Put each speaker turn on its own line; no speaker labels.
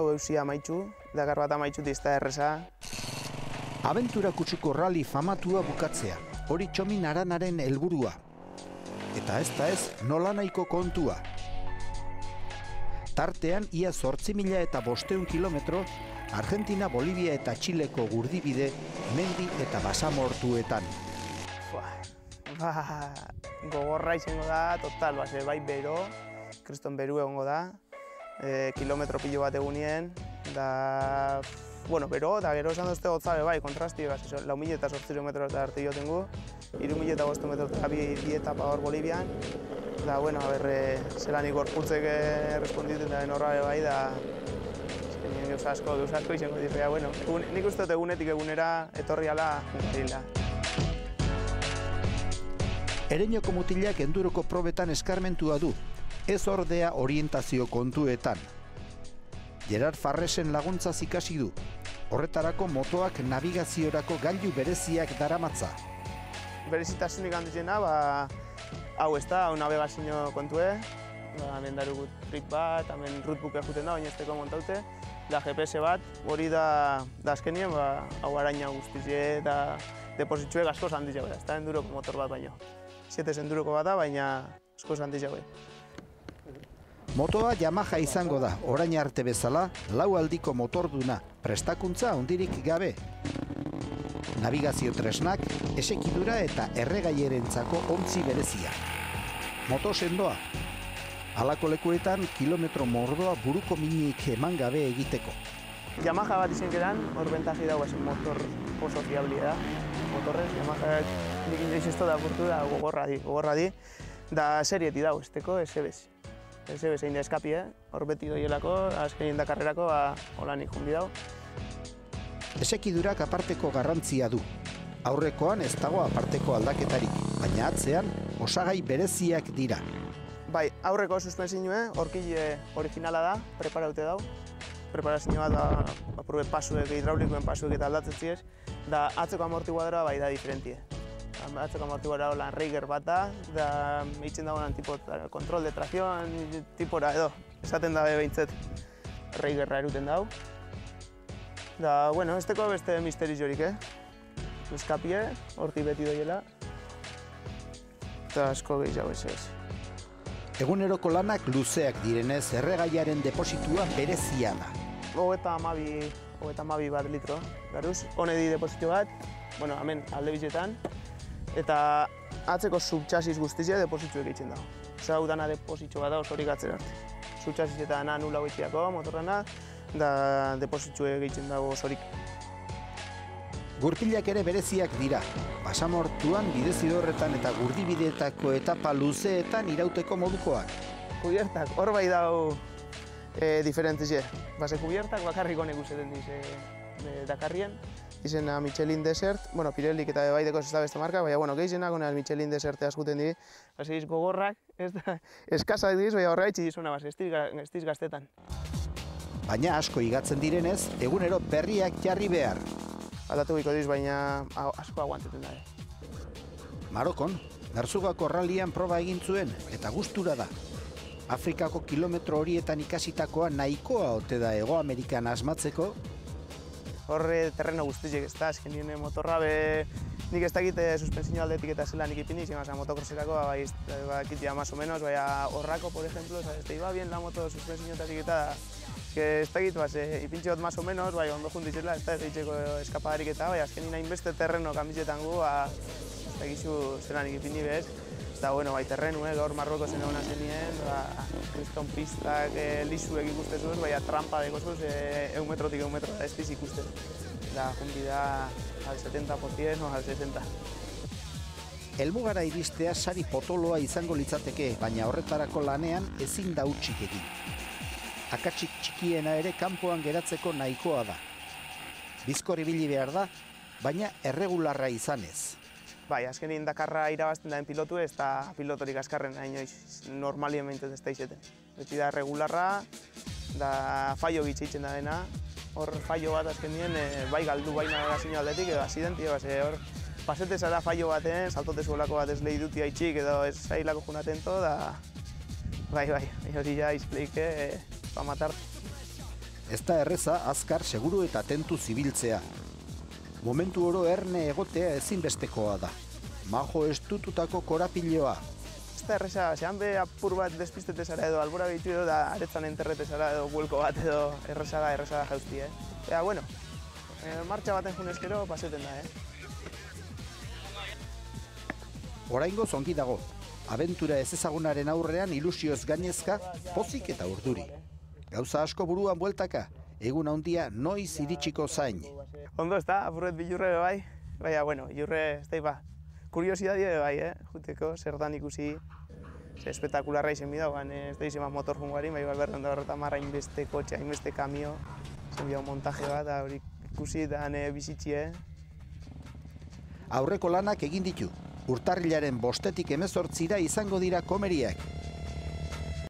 Eusia maitxu, Dakar bat amaitxu dizta erresa.
Abentura kutsuko rally famatua bukatzea, hori txomin aranaren helburua. Eta ez da ez, nola nahiko kontua. Tartean, ia zortzi mila eta bosteun kilometro, Argentina, Bolivia eta Txileko gurdibide, mendi eta basamortuetan.
Ba, gogorra izango da, total, base, bai bero, kriston beru egongo da, e, kilometro pilo bat egunien, da, bueno, bero, da gero esan duzte gotzabe bai, kontrasti, base, lau mila eta sortziru metro eta arte jo tengu, iru mila eta bostu metro eta bi, etapa hor Bolivian, da, bueno, a ber, e, zelan igorputzek responditen da enorra bai, da, Nien gauz asko, gauz asko izango dira, bueno, egun, nik uste dut egunetik egunera etorri ala dira.
Ereñoko mutilak enduroko probetan eskarmentua du, ez ordea orientazio kontuetan. Gerard Farresen laguntzaz ikasi du, horretarako motoak navigaziorako gailu bereziak daramatza.
Berezitasunik handizena, ba, hau ez da, hau navegazio kontue, ba, hemen darugu trip bat, hemen rootbook juten da, oinezteko montaute, da GPS bat, hori da, da azkenien, ba, hau araña guztizie eta depositxuek asko handiz jau, ez da enduroko motor bat baino. Siete enduroko bat da, baina asko handiz jau.
Motoa Yamaha izango da, orain arte bezala, lau aldiko motorduna, prestakuntza ondirik gabe. Navigazio tresnak, esekidura eta erregaierentzako ontzi berezia. Moto sendoa. Halako lekuetan kilometro mordoa buruko minik eman gabe egiteko.
Yamaha bat izen geran, hor bentaji dago esan motor oso fiablia da. Motorrez, Yamaha nik inoiz ez da burtu da gogorra di, gogorra di. Da serieti dago, esteko, esebez. Esebez egin da eskapie, hor beti doielako, azkenien da karrerako, ba, hola nik jumbi dago.
Esekidurak aparteko garrantzia du. Aurrekoan ez dago aparteko aldaketarik, baina atzean osagai bereziak dira.
Bai, aurreko suspensinue, horkile originala da, preparaute dau. Preparazio bat, da, apurbe pasuek, hidraulikoen pasuek eta aldatzen ziez, da atzeko amortiguadora bai da diferentie. Atzeko amortiguadora lan Reiger bat da, da hitzen dagoenan tipo kontrol de trazioan, tipora edo, esaten dabe behintzet Reigerra eruten dau. Da, bueno, ez teko beste misteriz jorik, eh? Eskapie, horti beti doiela. Eta asko gehiago ez ez.
Eguneroko lanak luzeak direnez erregaiaren depositua berezia da.
Hogeta amabi, hogeta amabi bat litro, garuz. Hone di depositio bat, bueno, hemen alde bizetan. Eta atzeko subtxasiz guztizia depositio egiten dago. Osa, hau dana depositio bat da osorik atzera arte. Subtxasiz eta na nula goitiako motorrena, da depositio egiten dago osorik.
Gurpilak ere bereziak dira. Basamortuan bidezidorretan eta gurdibideetako etapa luzeetan irauteko modukoak.
Kubiertak, hor bai dau e, diferentizie. Base kubiertak bakarrik honek uzeten diz e, Dakarrien. Izena Michelin Desert, bueno, Pirellik eta baideko ez da beste marka, baina, bueno, gehienak honea Michelin Desert askuten di. Base iz gogorrak, ez da, eskasak diz, baina horregaitzi dizuna, base, ez diz gaztetan.
Baina asko igatzen direnez, egunero berriak jarri behar.
Aldatu biko diz, baina asko aguanteten da.
Marokon, Garzugako rallian proba egin zuen eta gustura da. Afrikako kilometro horietan ikasitakoa nahikoa ote da Ego Amerikan asmatzeko.
Horre terreno guztizik ez da, azken nire motorra be... Nik ez dakit suspensio aldetik eta zela nik ipini, zin, oza, motocrosseko, ba, ba, kitia más o menos, baina horrako, por ejemplo, oza, ez da iba bien la moto suspensioa eta que ez dakit, ba, ipintxe bat más o menos, bai, ondo juntitzela, ez da, ez ditxeko eskapadarik eta, bai, azken nina inbeste terreno kambitzetan gu, ba, ez dakizu zelan ikipini bez. Eta, bueno, bai, terrenu, eh, gaur Marroko zen egon zenien, ba, kriston pistak eh, lisuek ikustezuz, bai, trampa dekozuz, eh, eun metrotik eun metro ez diz ikusten. Da, junti da, al 70% o al 60%.
Elmugara iristea sari potoloa izango litzateke, baina horretarako lanean ezin da utxik egin. Akatsik txikiena ere kanpoan geratzeko nahikoa da. Bizkor ibili behar da, baina erregularra izanez.
Bai, azkenin Dakarra irabazten daen pilotu ez da pilotorik azkarren nahi noiz, normalien behintzat ez da izeten. Beti da regularra, da fallo gitzitzen da dena, hor fallo bat azkenien bai galdu bai navegazio aldetik edo asidenti, base, hor pasete zara fallo baten, saltote zuelako bat ez lehi duti haitxik edo ez zailako junaten to, da bai, bai, hori ja izpleike, eh, pa matar.
ez da erreza azkar seguru eta tentu zibiltzea. Momentu oro erne egotea ezinbestekoa da. Majo estututako korapiloa,
Ez da erresa, zehan be apur bat despistete zara edo albura behitu edo da aretzan enterrete zara edo buelko bat edo erresa da, erresa da jauzti, eh? Ea, bueno, eh, martxa baten junezkero paseten da, eh?
oraingo zongi dago. Abentura ez ezagunaren aurrean ilusioz gainezka, pozik eta urduri. Gauza asko buruan bueltaka, egun handia noiz iritsiko zain.
Ondo, ez da, apurret bilurre bai, baina, bueno, bilurre, ez da, ba, kuriosidadie bai, eh? Juteko, zertan ikusi, ze espetakularra izen bidau, gan, ez da izan motor jungari, bai, berren da horretan marra hainbeste kotxe, hainbeste kamio, zen bidau montaje bat, hori ikusi, da ne bizitxie,
Aurreko lanak egin ditu. Urtarrilaren bostetik emezortzira izango dira komeriak.